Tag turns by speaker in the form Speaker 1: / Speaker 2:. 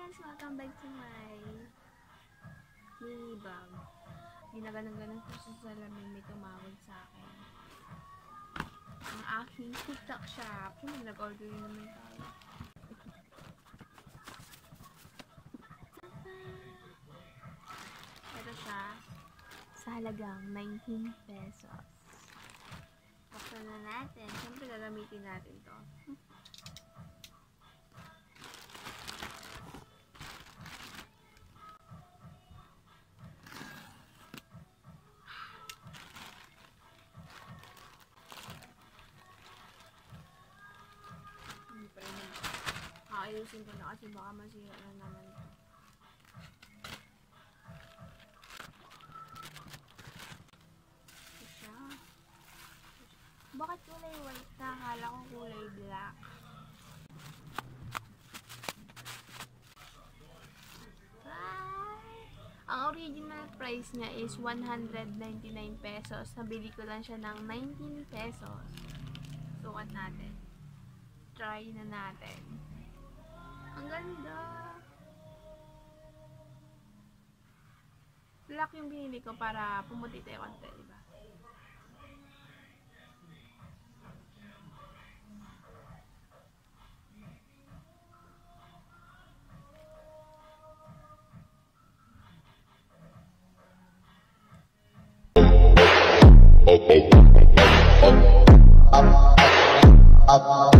Speaker 1: guys! Welcome back to my mini vlog. Ginaganon-ganon ko sa salamin may tumawag sa akin. Ang aking TikTok shop. Kung nag-order yun naman tayo. Ito siya. Sa halagang 19 pesos. Buksan na natin. Siyempre gagamitin natin to. Aayusin ko na kasi baka masira na naman ito. Siya. Bakit kulay white na? Akala ko kulay black. Ay! Ang original price niya is 199 pesos. Nabili ko lang siya ng 19 pesos. Sukat natin. Try na natin ganda. Black yung binili ko para pumuti tayo konti, di ba? Up, up, up, up, up.